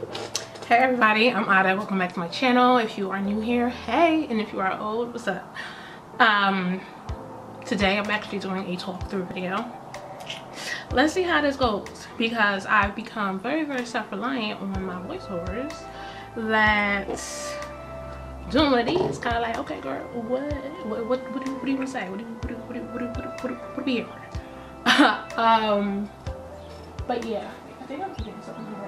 Hey everybody, I'm Ada. Welcome back to my channel. If you are new here, hey, and if you are old, what's up? Um, today I'm actually doing a talk through video. Let's see how this goes because I've become very, very self-reliant on my voiceovers that doing one of these kind of like, okay girl, what what what, what, do, what do you want to say? What do you what do, what do, what do, what do, what do, what do for? um, but yeah, I think I'm getting something.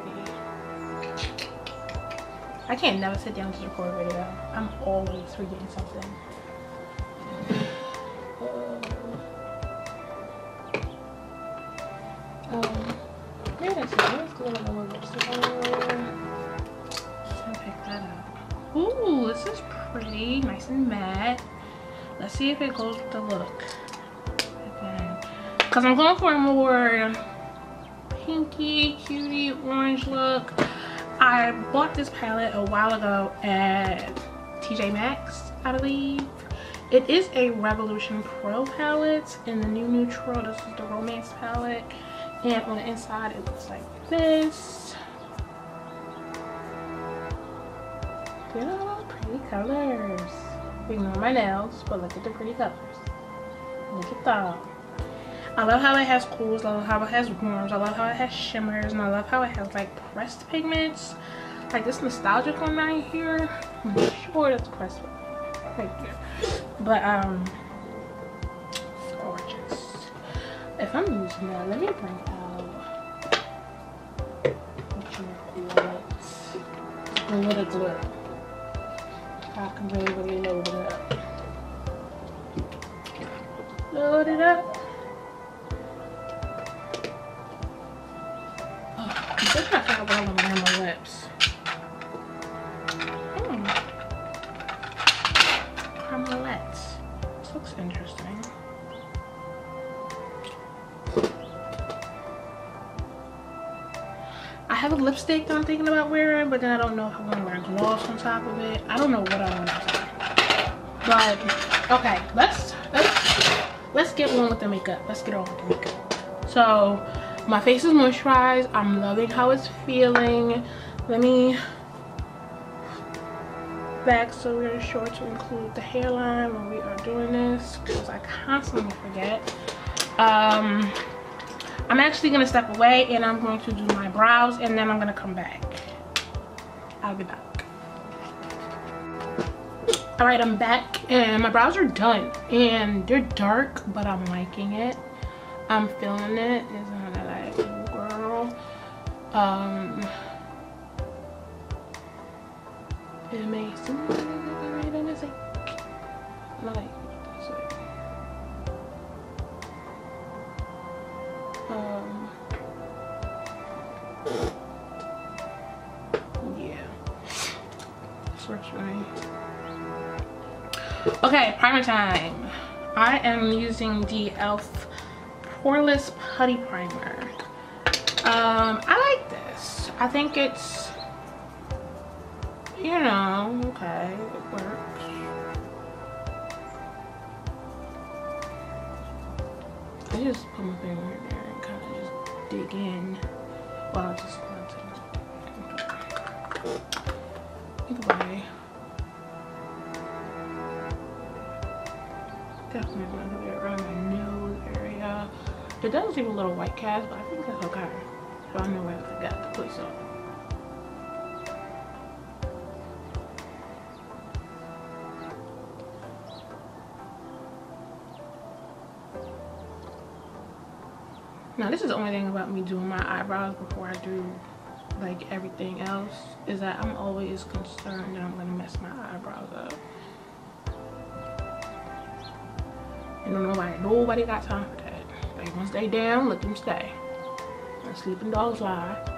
I can't never sit down to record a video. I'm always forgetting something. Um, maybe that's it. Let's go a little lipstick pick that up. Ooh, this is pretty. Nice and matte. Let's see if it goes with the look. Because I'm going for a more pinky, cutie, orange look. I bought this palette a while ago at TJ Maxx, I believe. It is a Revolution Pro palette in the new neutral. This is the Romance palette. And on the inside, it looks like this. Look at all pretty colors. Ignore my nails, but look at the pretty colors. Look at that. I love how it has cools, I love how it has warms, I love how it has shimmers, and I love how it has like pressed pigments. Like this nostalgic one right here. I'm sure that's pressed right here. But um gorgeous. If I'm using that, let me bring out what you little glitter. I can really, really load it up. Load it up. This not kind of well on my lips. Hmm. Carmelettes. This looks interesting. I have a lipstick that I'm thinking about wearing, but then I don't know if I want to wear gloss on top of it. I don't know what I want to do. But okay, let's let's let's get on with the makeup. Let's get on with the makeup. So my face is moisturized. I'm loving how it's feeling. Let me back so we're sure to include the hairline when we are doing this because i constantly forget. Um i'm actually going to step away and i'm going to do my brows and then i'm going to come back. I'll be back. All right i'm back and my brows are done and they're dark but i'm liking it. I'm feeling it. It's um it may seem on like way. um yeah. This works for me. Okay primer time. I am using the elf poreless putty primer. Um i think it's you know okay it works. I just put my finger in there and kind of just dig in while just either way. Definitely want to it around my nose area. It does leave a little white cast but i think that's okay I know where I forgot to put some. Now this is the only thing about me doing my eyebrows before I do like everything else is that I'm always concerned that I'm gonna mess my eyebrows up. And nobody nobody got time for that. Like once they down, let them stay. Sleeping Dogs Lie.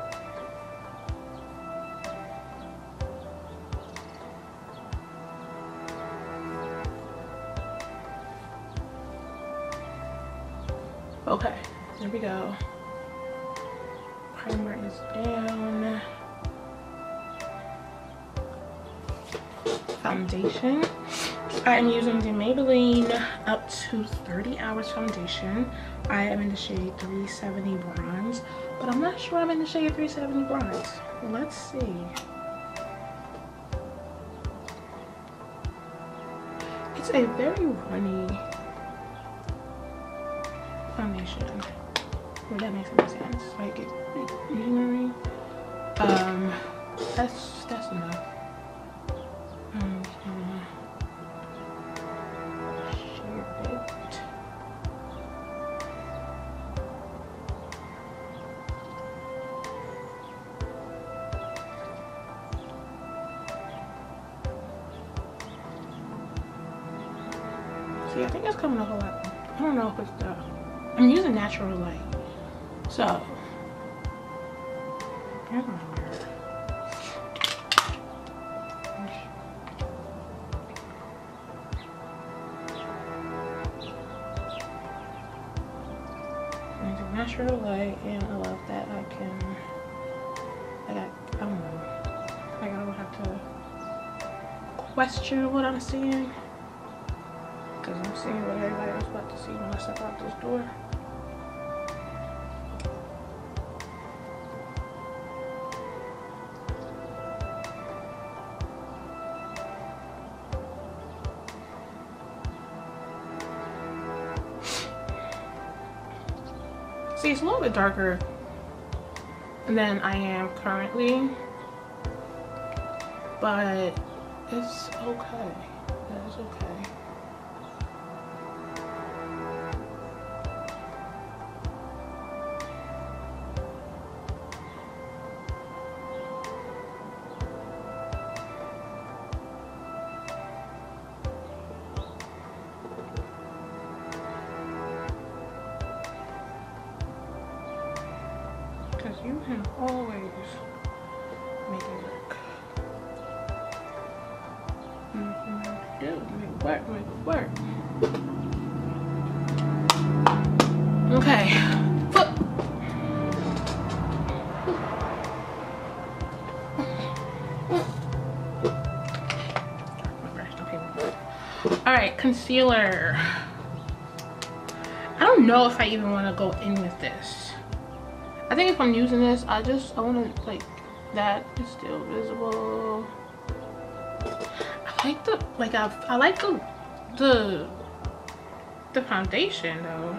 Okay, there we go. Primer is down. Foundation. I am using the Maybelline up to 30 hours foundation. I am in the shade 370 bronze, but I'm not sure I'm in the shade 370 bronze. let's see. It's a very runny foundation. If that makes any sense. Like it, you know? Um, that's that's enough. Natural light and I love that I can I got I don't know I don't have to question what I'm seeing because I'm seeing what everybody else about to see when I step out this door. Darker than I am currently, but it's okay. It's okay. Right, concealer. I don't know if I even want to go in with this. I think if I'm using this, I just, I want to, like, that is still visible. I like the, like, I, I like the, the, the foundation, though.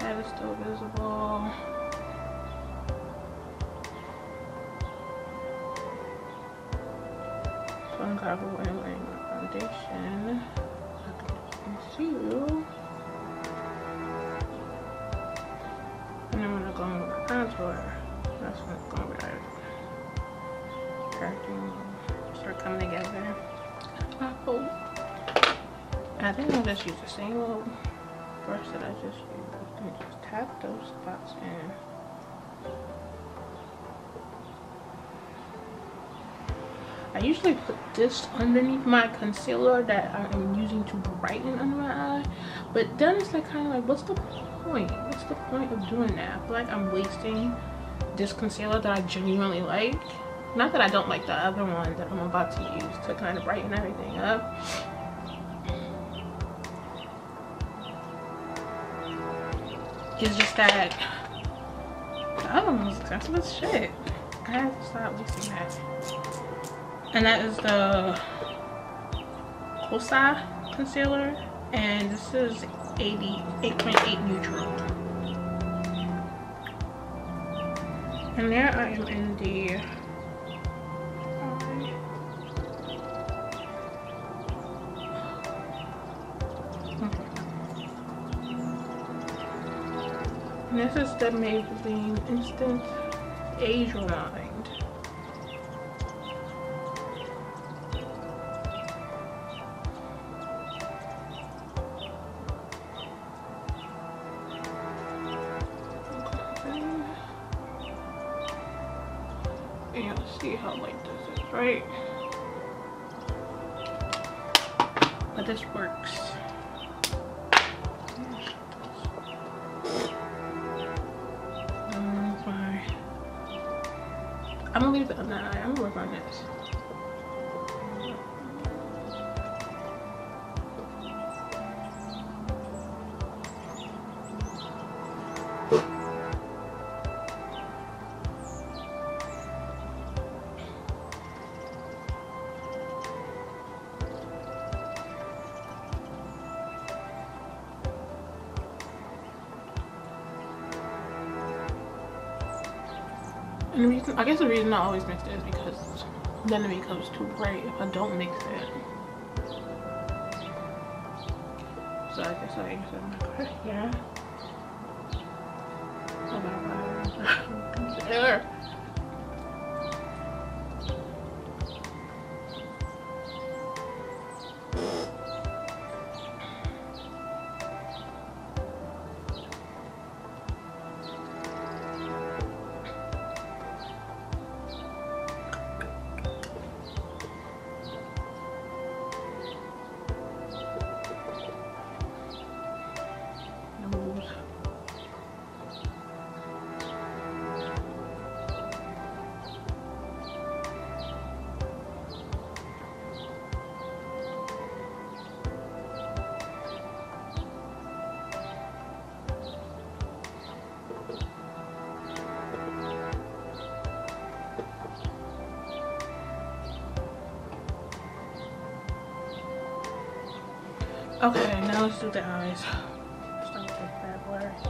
That is still visible. So I'm comfortable wearing my foundation. I can see you. contour. That's when it's gonna be like cracking, start coming together. I hope. I think I'll just use the same little brush that I just used and just tap those spots in. I usually put this underneath my concealer that I am using to brighten under my eye. But then it's like kind of like, what's the point? What's the point of doing that? I feel like I'm wasting this concealer that I genuinely like. Not that I don't like the other one that I'm about to use to kind of brighten everything up. It's just that the other one was expensive as shit. I have to stop wasting that and that is the Kosas concealer. And this is 88.8 neutral. And there I am in the this is the Maybelline Instant Age Rewind. I'm gonna leave it on that. I'm gonna work on this. Guess the reason I always mix it is because then it becomes too bright if I don't mix it. So I guess I use it my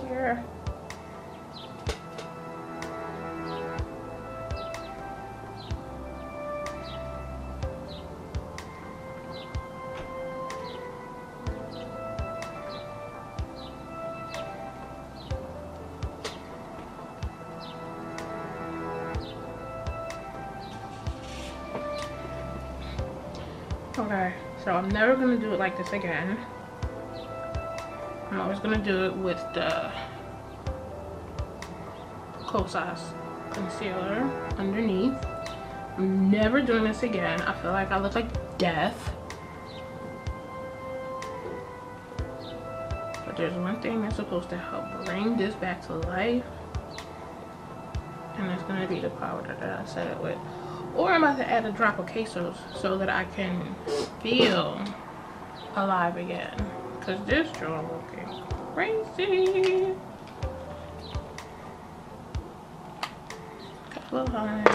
here. Okay, so I'm never gonna do it like this again. I'm always gonna do it with the Kosas concealer underneath. I'm never doing this again. I feel like I look like death. But there's one thing that's supposed to help bring this back to life. And it's gonna be the powder that I set it with. Or I'm about to add a drop of Kosas so that I can feel alive again. Cause this joint looking crazy. Couple of lines.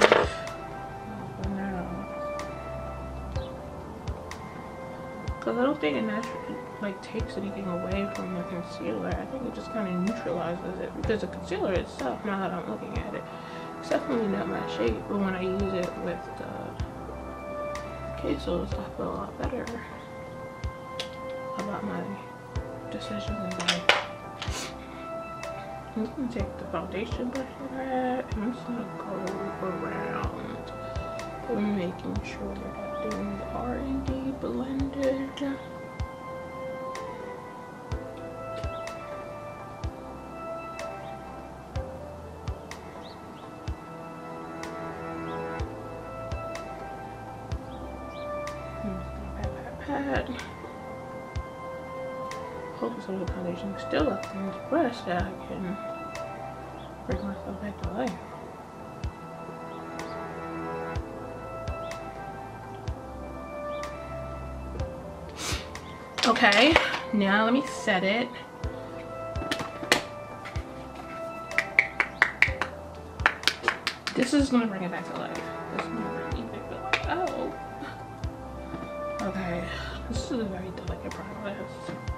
Cause I don't think it naturally like takes anything away from the concealer. I think it just kind of neutralizes it because the concealer itself, now that I'm looking at it, it's definitely not my shape, but when I use it with the Kosas, I feel a lot better about my decisions in life. I'm gonna take the foundation brush that and I'm just gonna go around making sure that things are indeed blended. Brush that I can bring myself back to life. Okay, now let me set it. This is gonna bring it back to life. This is gonna bring it back to life. Oh. Okay, this is a very delicate process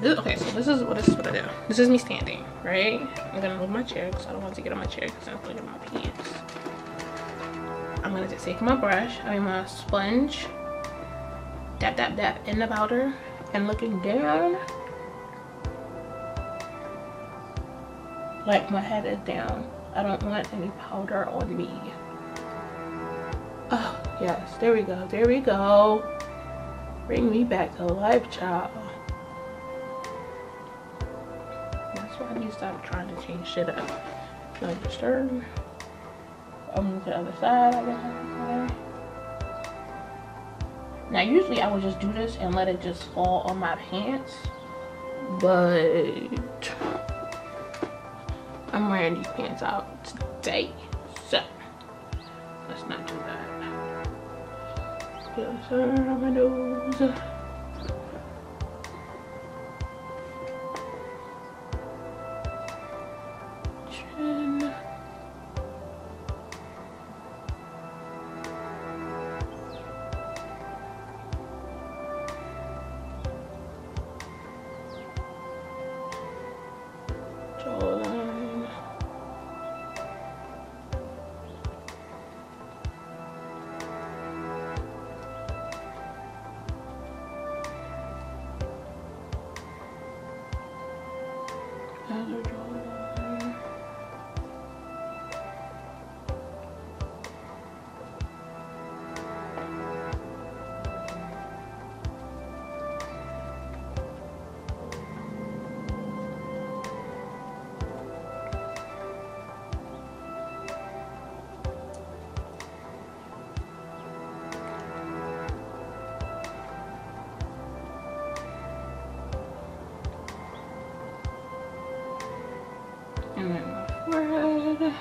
this, okay so this is what this is what i do. This is me standing right? I'm gonna move my chair because i don't want to get on my chair because i'm putting my pants. I'm gonna just take my brush i'm gonna sponge dab dab dab in the powder and looking down. Like my head is down. I don't want any powder on me. Oh yes there we go there we go. Bring me back to life child stop trying to change shit up. Like disturb. I'll move the other side, I guess Now usually I would just do this and let it just fall on my pants. But I'm wearing these pants out today. So let's not do that. Yes, sir, on my nose. Okay.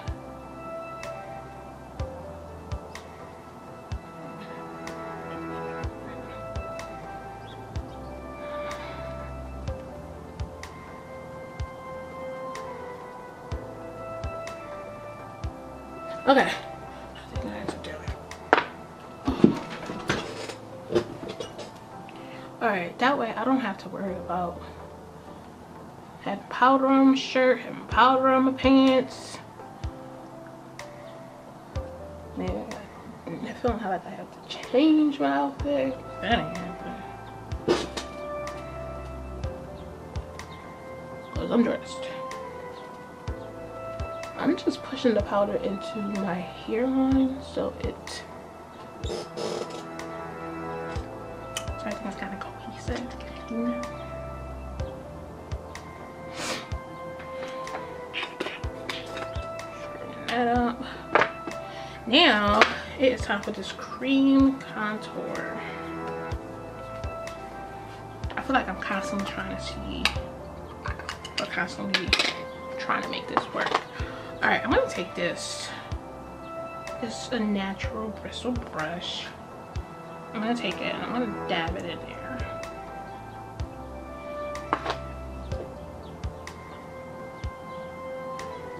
Alright, that way I don't have to worry about having powder on my shirt, having powder on my pants. Change my outfit. That ain't happening. Cause I'm dressed. I'm just pushing the powder into my hairline so it time for this cream contour. I feel like I'm constantly trying to see or constantly trying to make this work. All right, I'm gonna take this. It's a natural bristle brush. I'm gonna take it and I'm gonna dab it in there.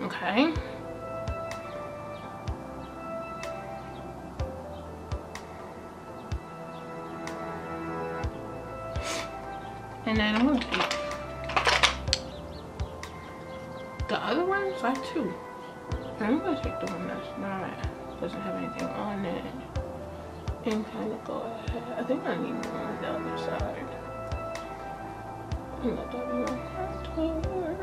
Okay. And the other ones, I have two. I'm gonna take the one that's not, doesn't have anything on it and kind of go ahead. I think I need more on the other side. My.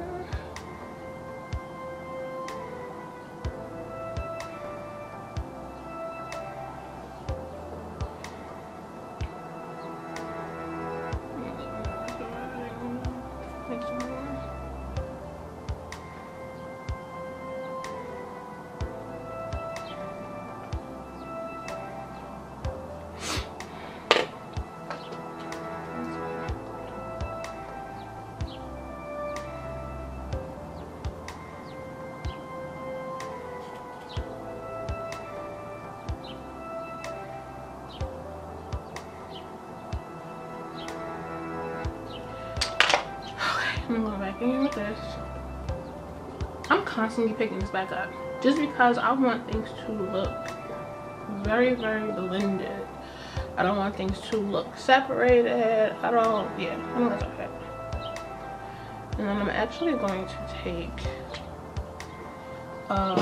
I'm constantly picking this back up just because I want things to look very, very blended. I don't want things to look separated. I don't, yeah, I don't like that. And then I'm actually going to take a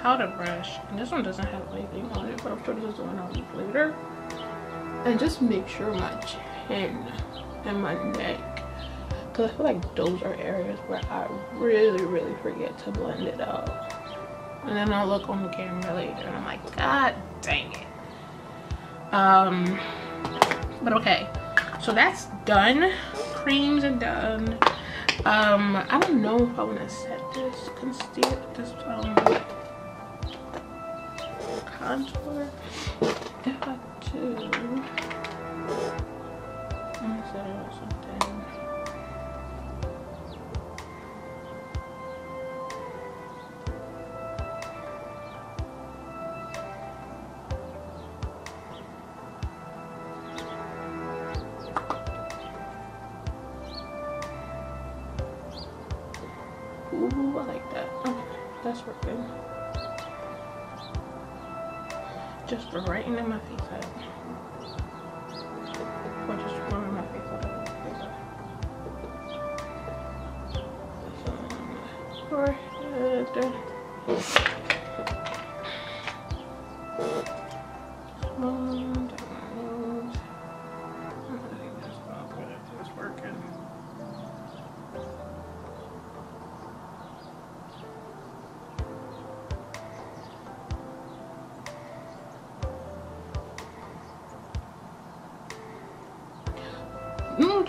powder brush. And this one doesn't have anything on it, but I'm sure this is the one I'll use later. And just make sure my chin and my neck because I feel like those are areas where I really really forget to blend it out and then I'll look on the camera later and I'm like god dang it. Um but okay. So that's done. Creams are done. Um I don't know if I want to set this concealer this um contour. If I do Ooh, Just right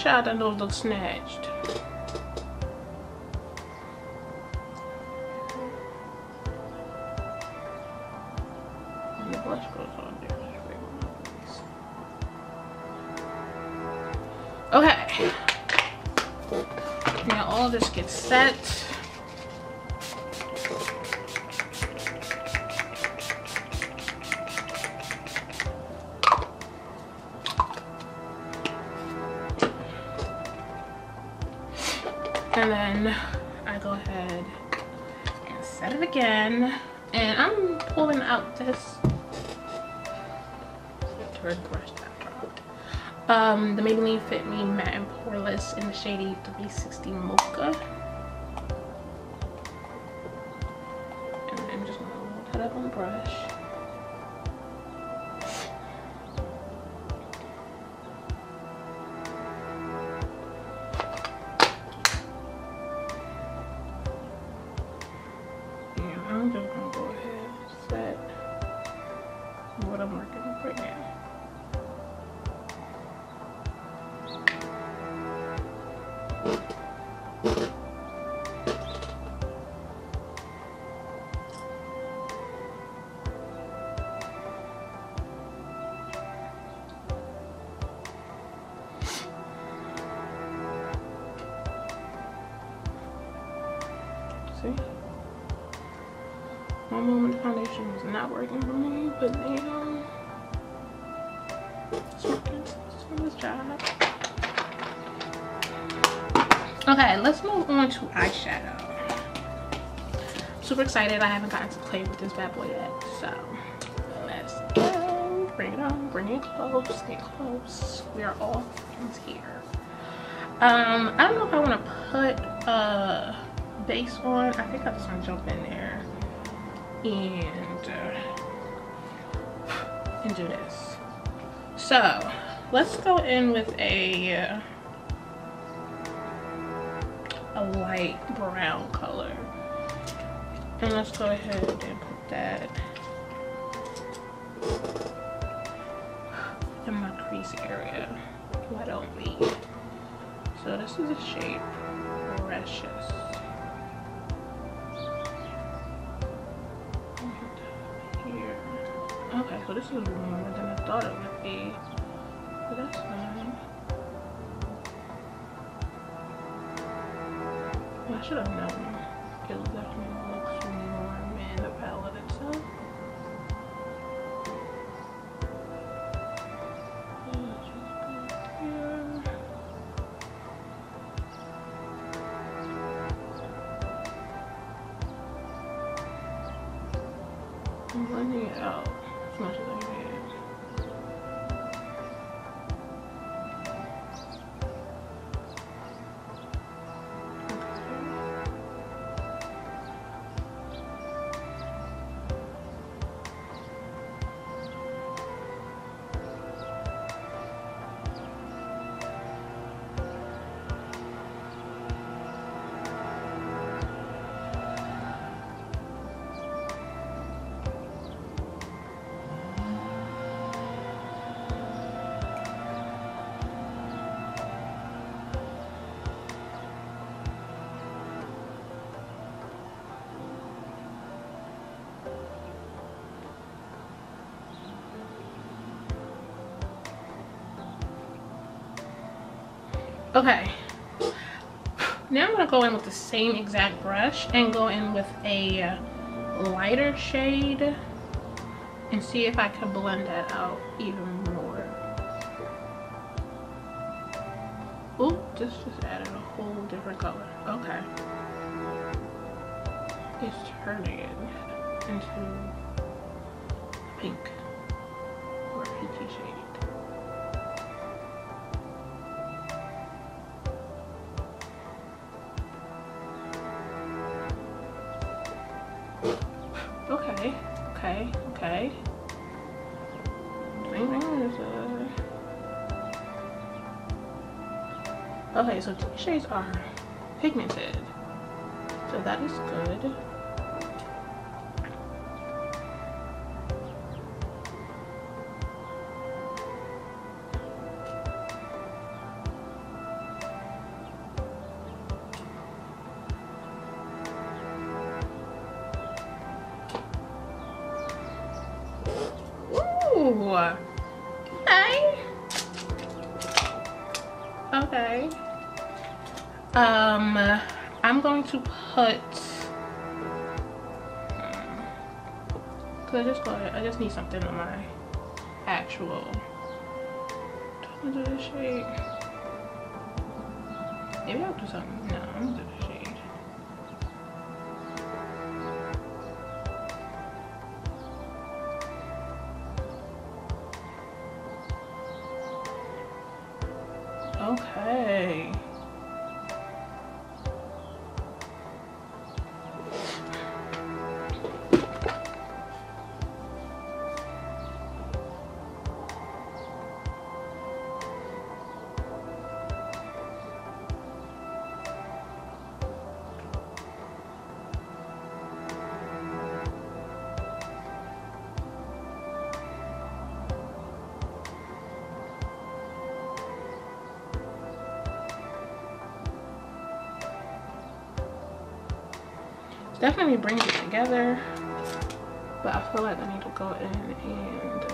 Ooh, child, that nose looks snatched. Poreless shady 360 Mocha. And I'm just gonna load that up on brush foundation was not working for me, but now it's working. Job. Okay, let's move on to eyeshadow. Super excited. I haven't gotten to play with this bad boy yet, so let's go. Bring it on. Bring it close. Get close. We are all friends here. Um, I don't know if I want to put a base on. I think I just want to jump in there and uh, do this. So let's go in with a a light brown color, and let's go ahead and put that in my crease area. Why don't we? So this is a shade Precious. This is warmer than I thought it would be. But that's fine. Well, I should have known. It Okay. Now I'm gonna go in with the same exact brush and go in with a lighter shade and see if I can blend that out even more. Oop, this just added a whole different color. Okay. It's turning into pink Okay, okay, okay. So these shades are pigmented. So that is good. Put hmm, Cause I just got. I just need something on my actual. This shade? Maybe I'll do something. No, I'm gonna do the shade. Definitely brings it together. But I feel like I need to go in and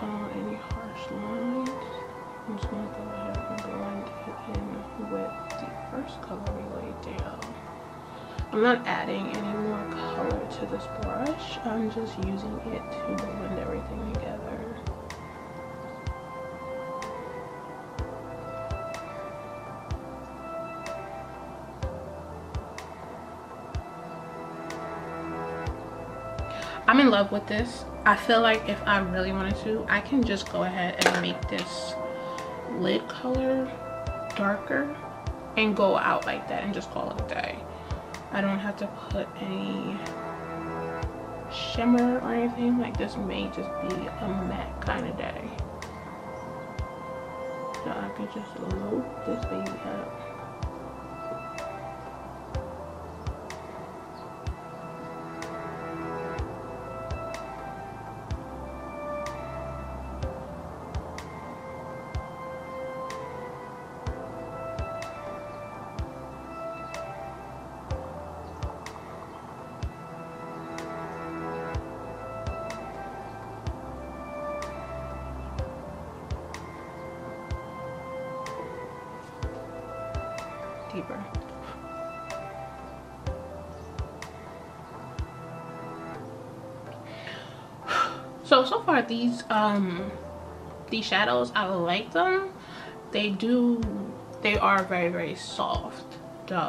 on any harsh lines. I'm just gonna go ahead and blend it in with the first color we laid down. I'm not adding any more color to this brush. I'm just using it to blend everything together in love with this. I feel like if I really wanted to, I can just go ahead and make this lid color darker and go out like that and just call it a day. I don't have to put any shimmer or anything. Like this may just be a matte kind of day. So I can just load this baby up. These, um, these shadows, I like them. They do, they are very, very soft though.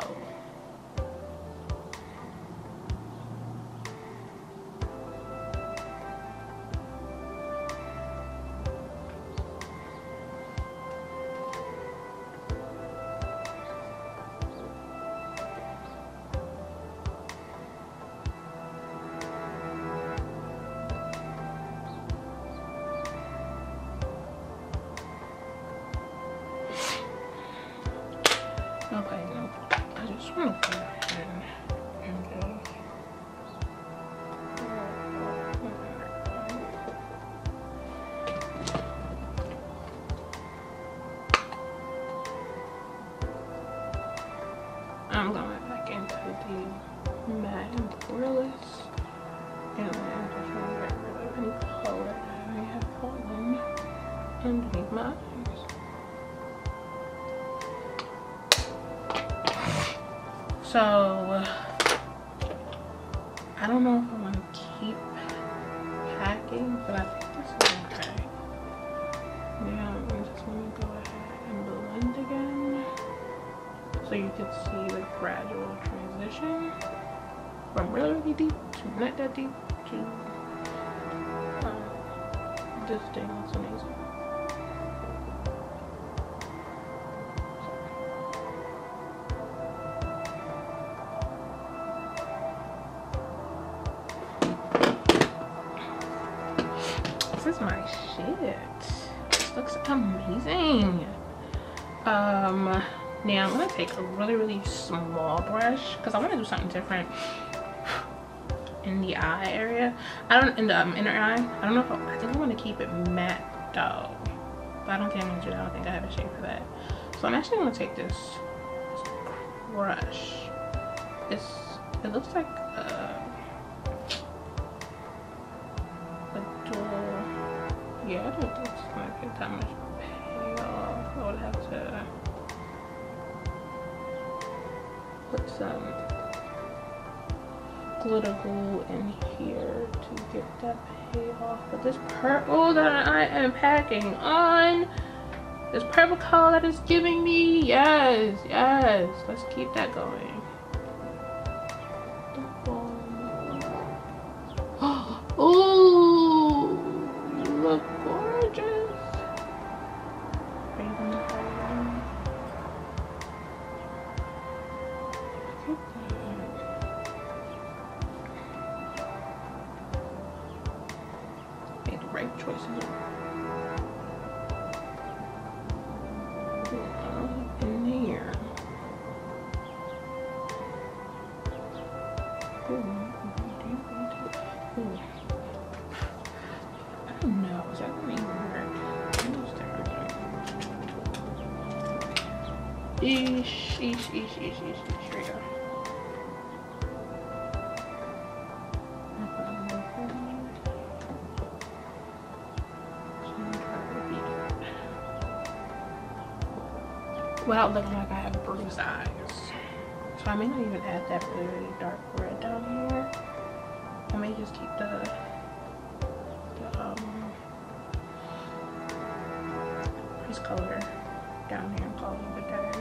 So I don't know if I want to keep packing, but I think this is okay. Now I'm just to go ahead and blend again so you can see the gradual transition from really, really deep to not that deep to um, this thing looks amazing. My shit. This looks amazing. Um, now I'm gonna take a really, really small brush because I want to do something different in the eye area. I don't in the um, inner eye. I don't know if I, I think I want to keep it matte though, but I don't think I'm gonna do that. I don't think I have a shape for that. So I'm actually gonna take this, this brush. It's it looks like. That much. I would have to put some glitter glue in here to get that payoff. But this purple oh, that I am packing on, this purple color that is giving me, yes, yes. Let's keep that going. Eesh, oh, may not even add that really dark red down here. I may just keep the, the um, crease color down here and call it a day.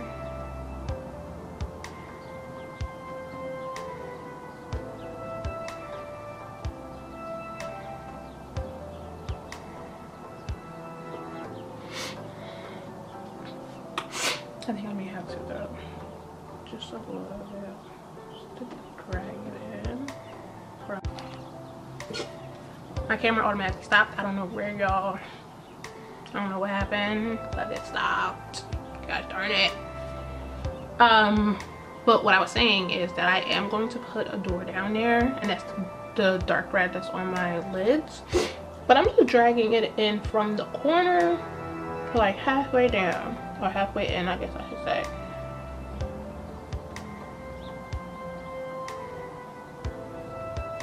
I think I may have to though. Just a little bit. Just to drag it in. My camera automatically stopped. I don't know where y'all I don't know what happened, but it stopped. Gosh darn it. Um, but what I was saying is that I am going to put a door down there, and that's the dark red that's on my lids. But I'm just dragging it in from the corner to like halfway down, or halfway in, I guess I should say.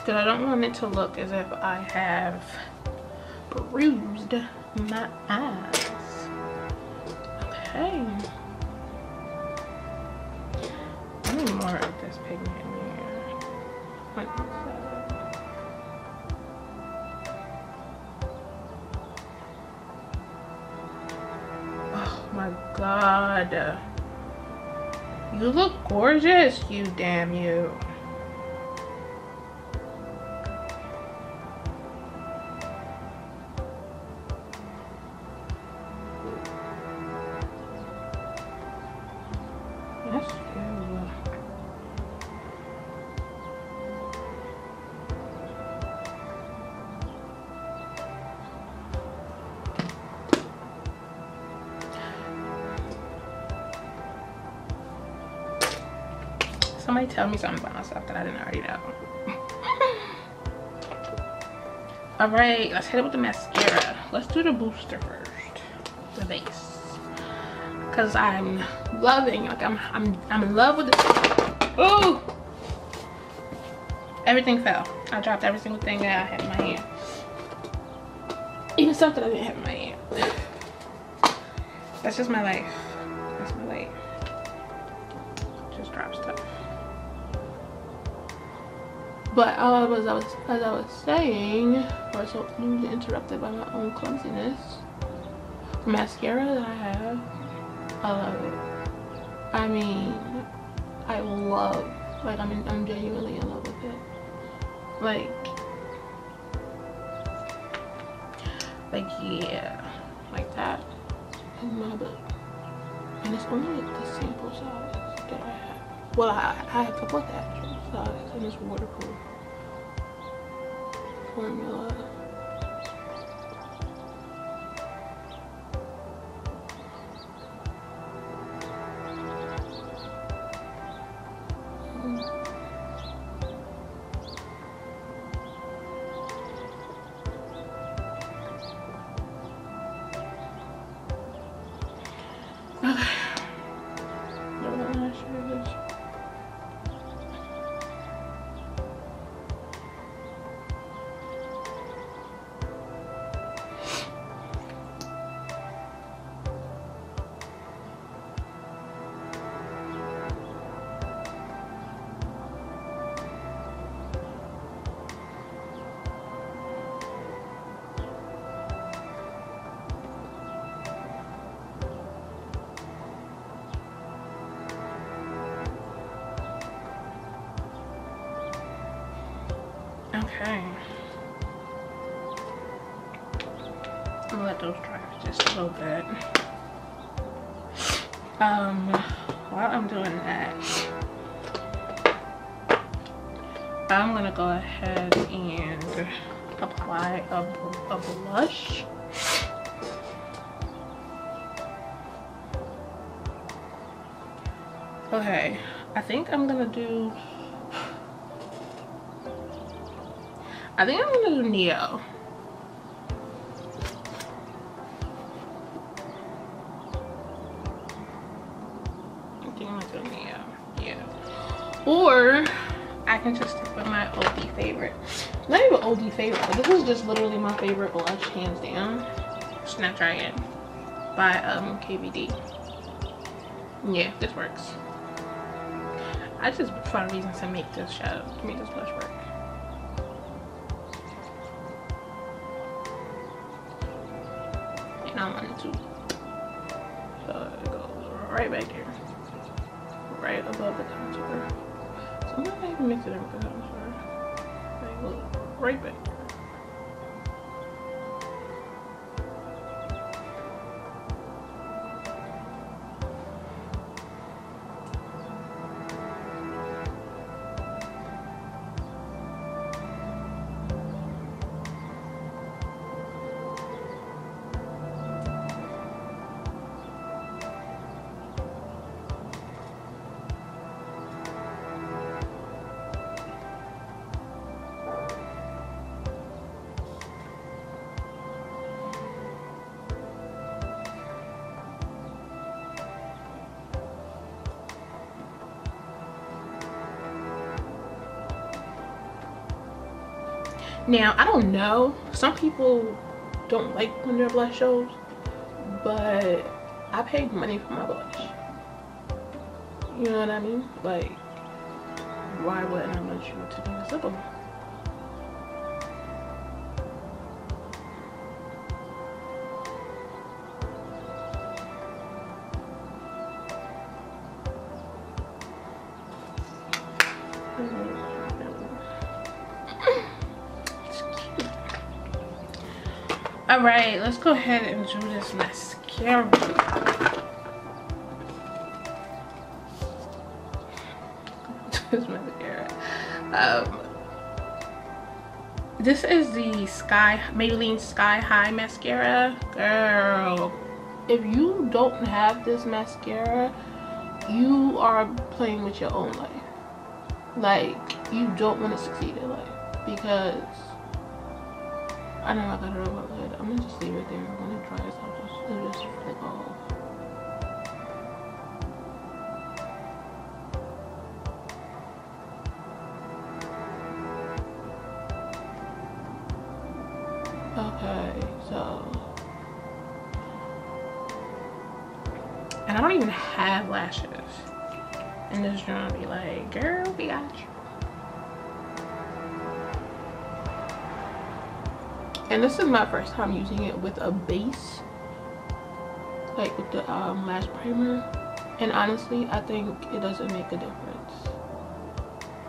Because I don't want it to look as if I have bruised my eyes. Okay. I need more of this pigment here. Oh my god. You look gorgeous, you damn you. Tell me something about myself that I didn't already know. All right, let's hit it with the mascara. Let's do the booster first, the base. Cause I'm loving, like I'm, I'm, I'm in love with this. Oh, everything fell. I dropped every single thing that I had in my hand. Even stuff that I didn't have in my hand. That's just my life. But uh, as I was as I was saying, I was so interrupted by my own clumsiness. Mascara that I have, I love it. I mean, I love. Like I'm I'm genuinely in love with it. Like, like yeah, like that in my book. And it's only the sample size that I have. Well, I, I have a couple of actual size and it's waterproof formula. Okay. Gonna let those dry just a little bit. Um, while I'm doing that, I'm gonna go ahead and apply a, a blush. Okay, I think I'm gonna do, I think I'm gonna do Neo. I think I'm gonna do Neo, yeah. Or I can just stick with my OG favorite. Not even OG favorite, this is just literally my favorite blush, hands down. Snapdragon by um, KVD. Yeah, this works. I just find reasons to make this shadow, to make this blush work. And to. So it goes right back here. Right above the contour. So I'm not even mix it with the contour. Right back Now, I don't know. Some people don't like when their blush shows, but I paid money for my blush. You know what I mean? Like, why wouldn't I want you to visible? All right, let's go ahead and do this mascara. this mascara. Um, this is the Sky Maybelline Sky High mascara. Girl, if you don't have this mascara, you are playing with your own life. Like, you don't want to succeed in life because I know I got it my lid. I'm gonna just leave it there. When it dries, I'll just, it'll just flick off. Okay, so. And I don't even have lashes. And this gonna be like, girl, we got you. And this is my first time using it with a base like with the um, lash primer. And honestly I think it doesn't make a difference.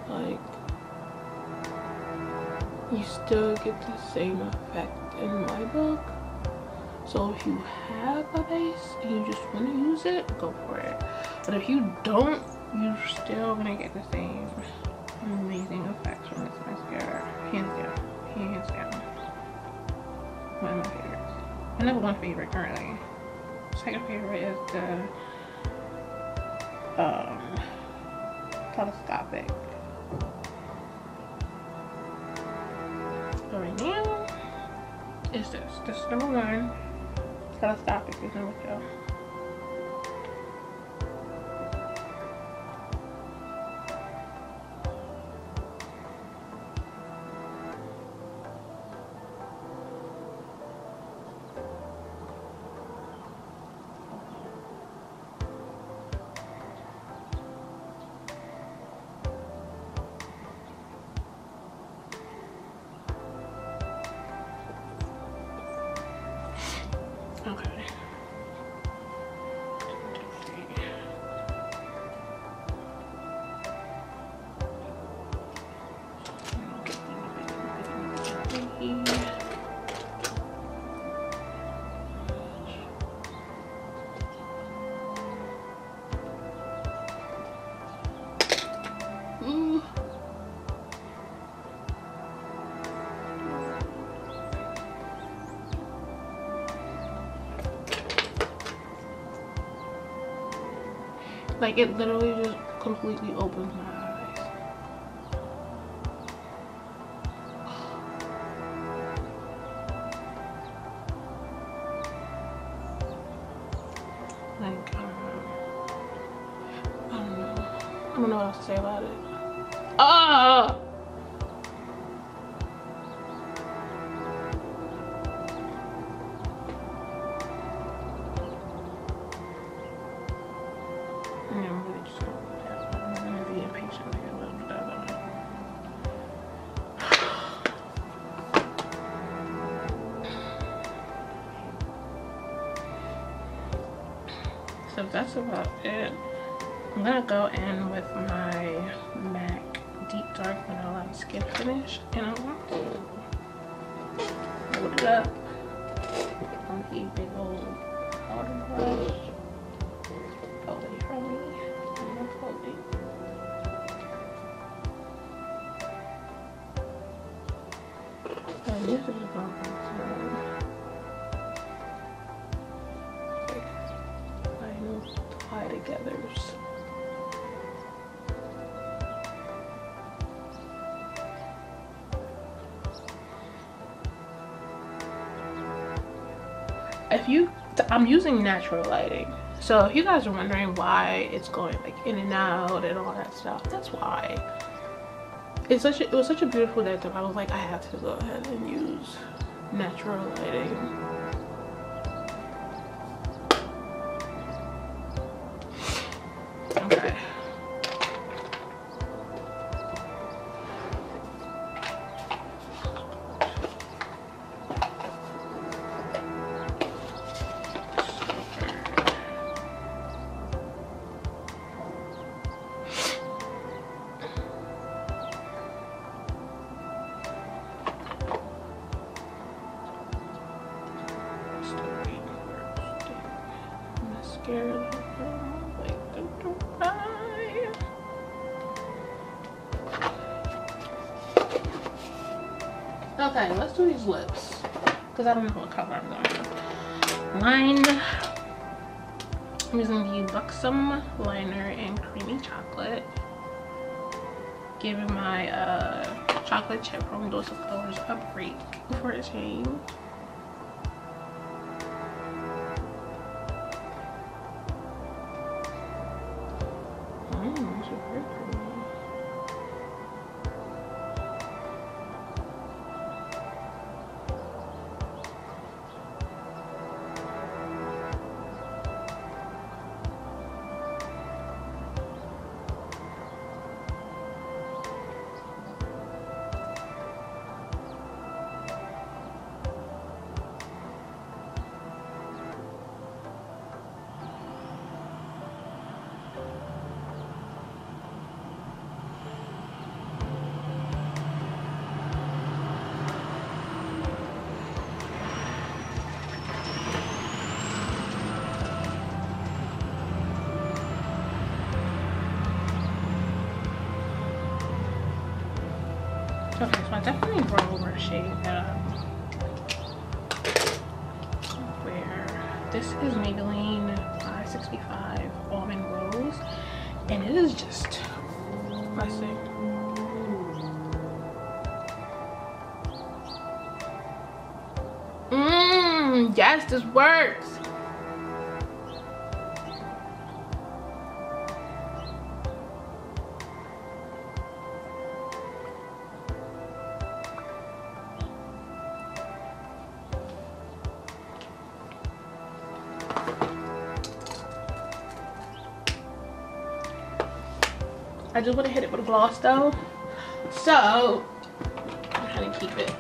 Like you still get the same effect in my book. So if you have a base and you just want to use it go for it. But if you don't you're still gonna get the same amazing effects from this mascara number one favorite currently. Second favorite is the um, telescopic. Right now, is this. This is number one. Telescopic is number two. Like it literally just completely opens my eyes. Like, I don't know. I don't know. I don't know what else to say about it. If you, I'm using natural lighting. So if you guys are wondering why it's going like in and out and all that stuff, that's why. It's such a, it was such a beautiful day that I was like, I have to go ahead and use natural lighting. Because I don't know what color I'm going with. Lined. I'm using the Buxom liner in creamy chocolate. Giving my uh, chocolate chip from Dose of Colors a break for a change. Definitely brought over a shade um, where this is Maybelline 565 Almond Rose, and it is just, let's. Mmm, yes, this works. Just want to hit it with a gloss though. So, I'm trying to keep it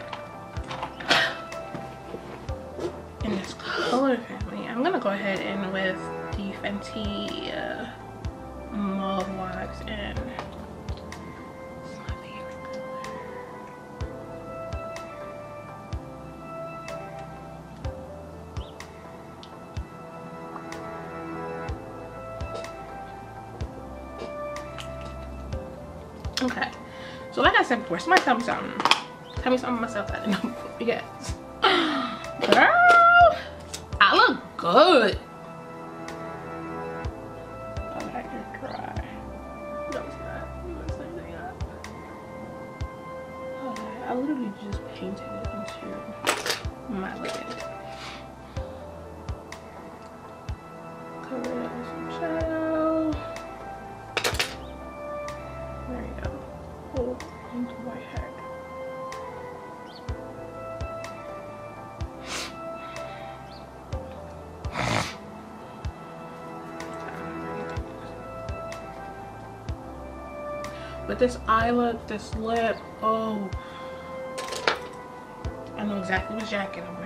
in this color family. I'm going to go ahead and with the Fenty uh, Mauve Wax and before, somebody tell me something. Tell me something myself I didn't know. Yes. Girl, I look good. this eyelid, this lip. Oh, I know exactly which jacket I'm wearing.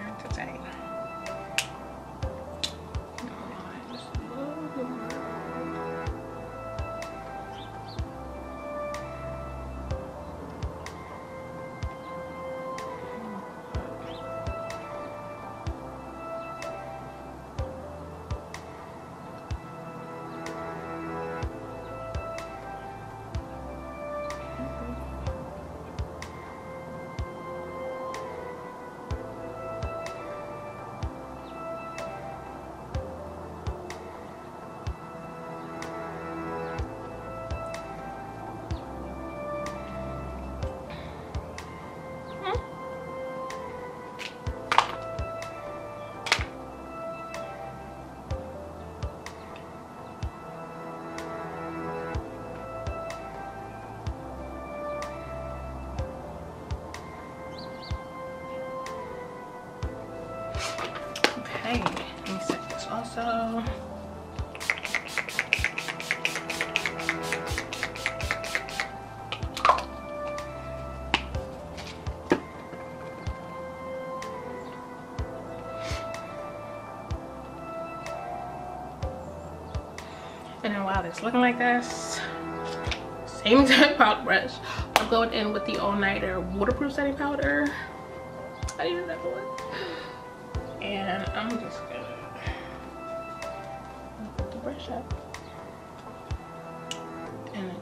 it's looking like this. Same type powder brush. I'm going in with the all-nighter waterproof setting powder. I needed that one and i'm just gonna put the brush up. And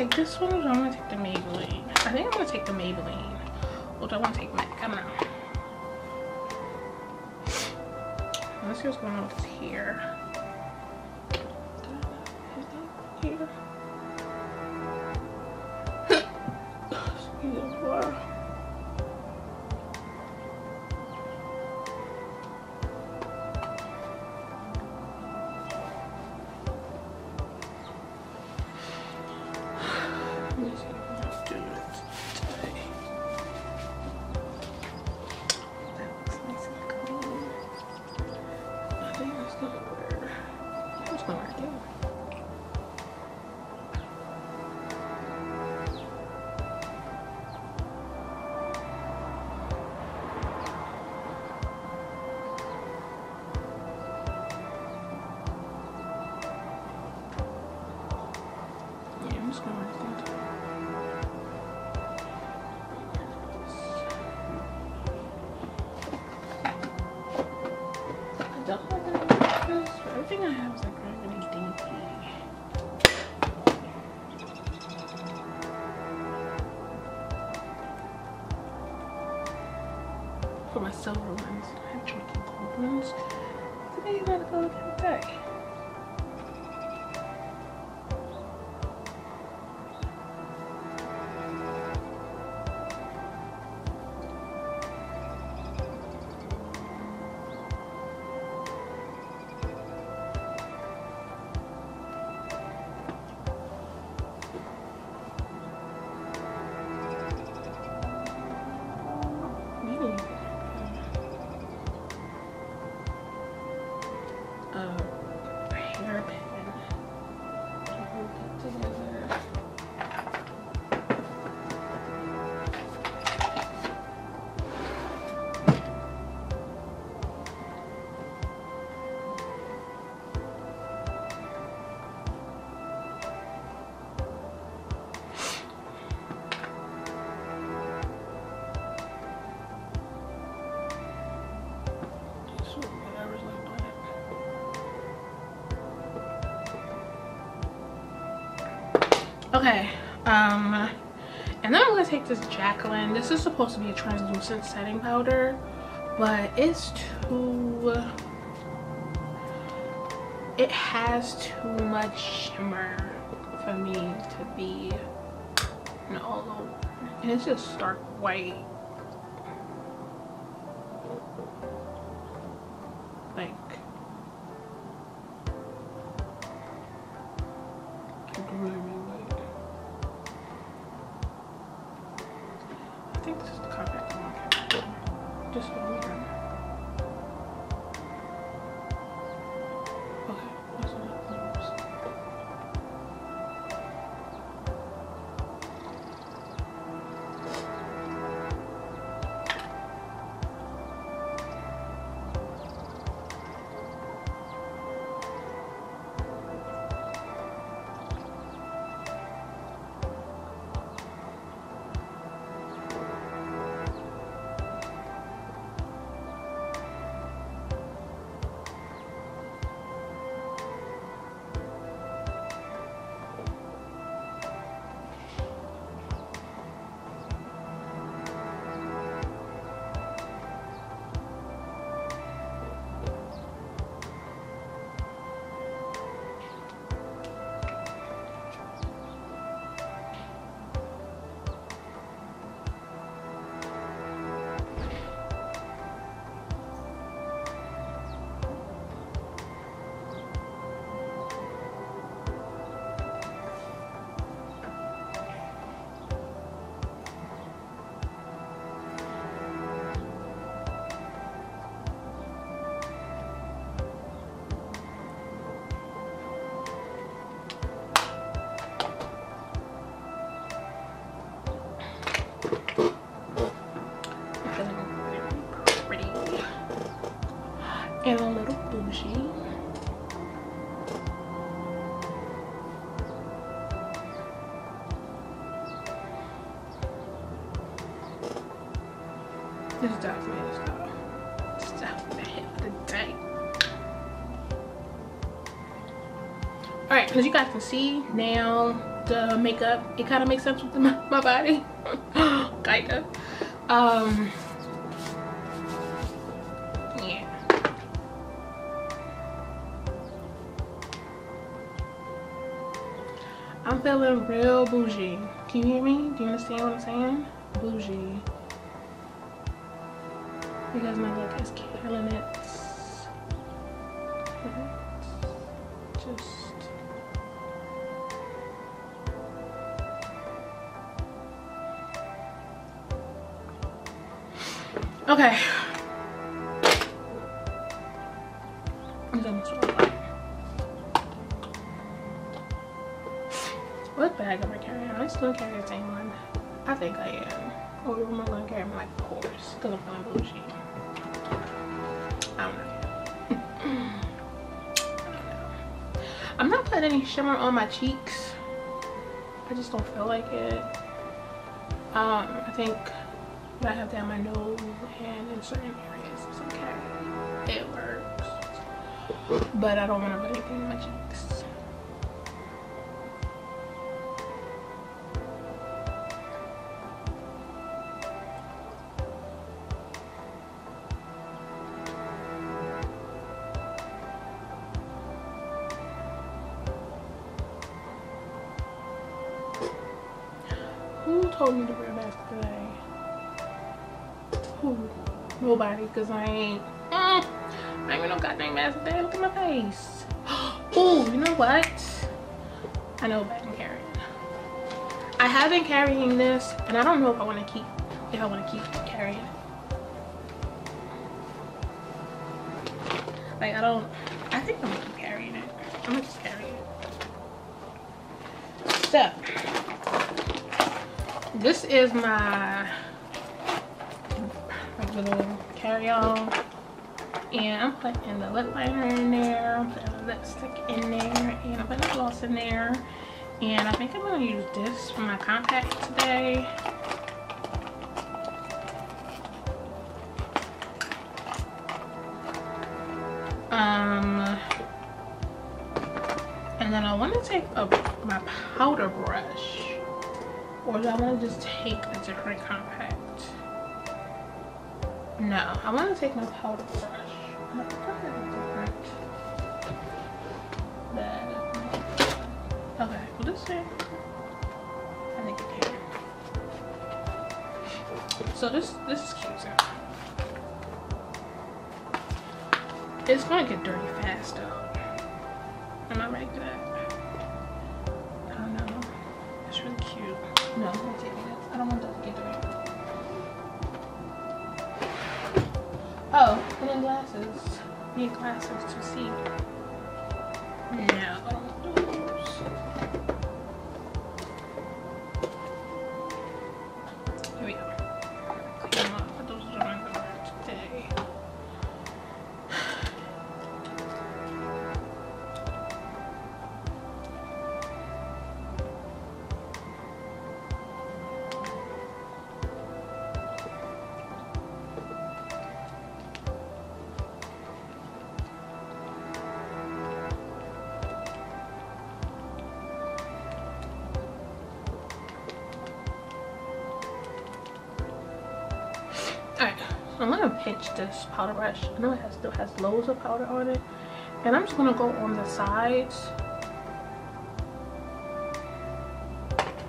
take this one or do I want to take the Maybelline? I think I'm going to take the Maybelline. Or do I want to Okay, um, and then I'm gonna take this Jacqueline. This is supposed to be a translucent setting powder, but it's too, it has too much shimmer for me to be an all over. And it's just stark white. As you guys can see now the makeup, it kind of makes sense with the, my body. Kinda. Um, yeah. I'm feeling real bougie. Can you hear me? Do you understand what I'm saying? Bougie. Because my look is killing it. Cheeks. I just don't feel like it. Um, I think I have down my nose and in certain areas. It's okay. It works. But I don't want to put anything in my cheeks. Told me to wear mask today? Who? Nobody, because I ain't. Mm, I ain't even no goddamn mask today. Look at my face. Oh, you know what? I know what I'm carrying. I have been carrying this, and I don't know if I want to keep, if I want to keep carrying it. Like, I don't, I think I'm gonna keep carrying it. I'm gonna just carry it. So, this is my little carry-on. And I'm putting the lip liner in there I'm putting the lipstick in there and I'm putting the gloss in there. And I think I'm going to use this for my contact today. Um and then I want to take a, my powder brush or do I want to just take a different compact? No, I want to take my powder brush. Okay, well this I think it can. So this this is cute. It's gonna get dirty fast though. Glasses to see. I'm gonna pinch this powder brush. I know it has, still has loads of powder on it. And I'm just gonna go on the sides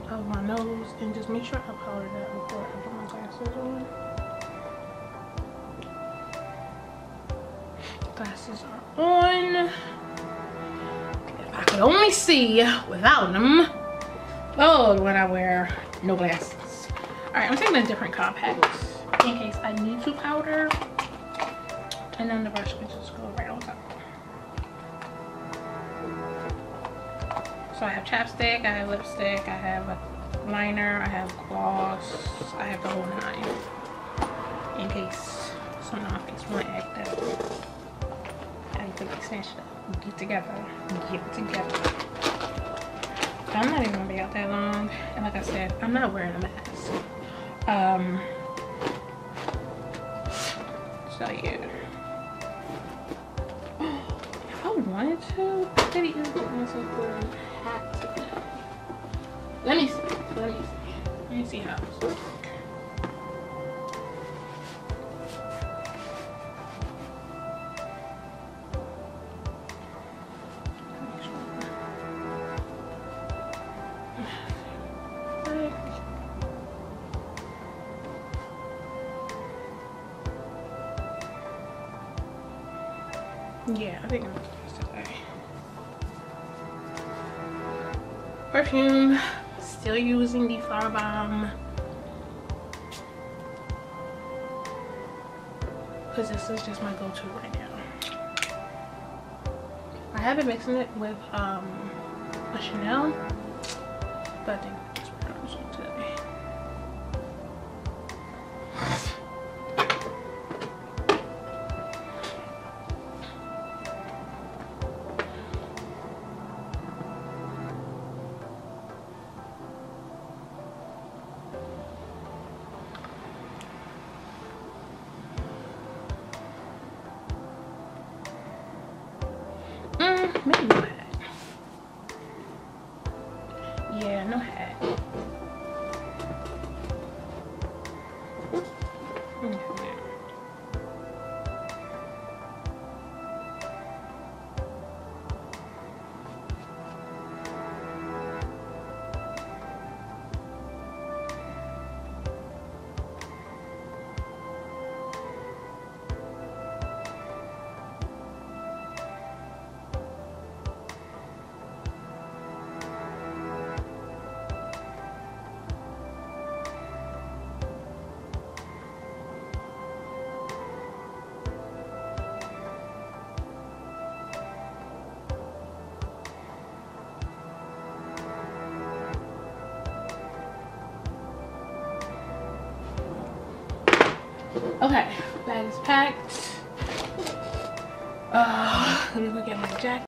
of my nose and just make sure I powder that before I put my glasses on. Glasses are on. If I could only see without them. Oh, when I wear no glasses. Alright, I'm taking a different compact in case I need to powder. And then the brush can just go right on top. So I have chapstick, I have lipstick, I have a liner, I have gloss, I have the whole nine. In case some of my face want to act up. I need to snatched up, get together, get together. I'm not even gonna be out that long. And like I said, I'm not wearing a mask. Um, yeah. If I wanted to, I could even put myself a hat. Let me see. Let me see. Let me see how Yeah, I think I'm today. Perfume, still using the Flowerbomb. Because this is just my go-to right now. I have been mixing it with um, a Chanel, but I think packed. Uh, let me look at my jacket.